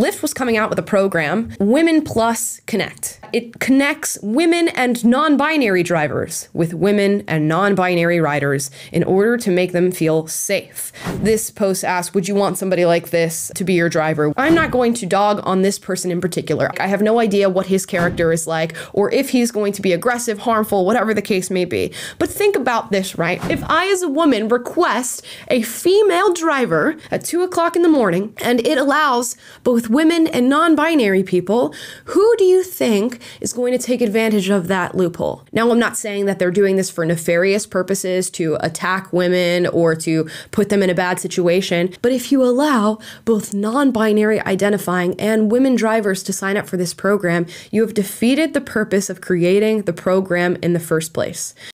Lyft was coming out with a program, Women Plus Connect. It connects women and non binary drivers with women and non binary riders in order to make them feel safe. This post asks Would you want somebody like this to be your driver? I'm not going to dog on this person in particular. I have no idea what his character is like or if he's going to be aggressive, harmful, whatever the case may be. But think about this, right? If I, as a woman, request a female driver at 2 o'clock in the morning and it allows both women and non binary people, who do you think is going to take advantage of that loophole? Now, I'm not saying that they're doing this for nefarious purposes to attack women or to put them in a bad situation, but if you allow both non binary identifying and women drivers to sign up for this program, you have defeated the purpose of creating the program in the first place.